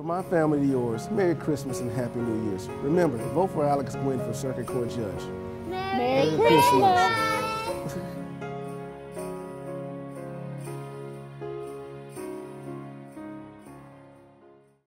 From my family to yours, Merry Christmas and Happy New Year's. Remember, vote for Alex Guynn for Circuit Court Judge. Merry, Merry Christmas. Christmas.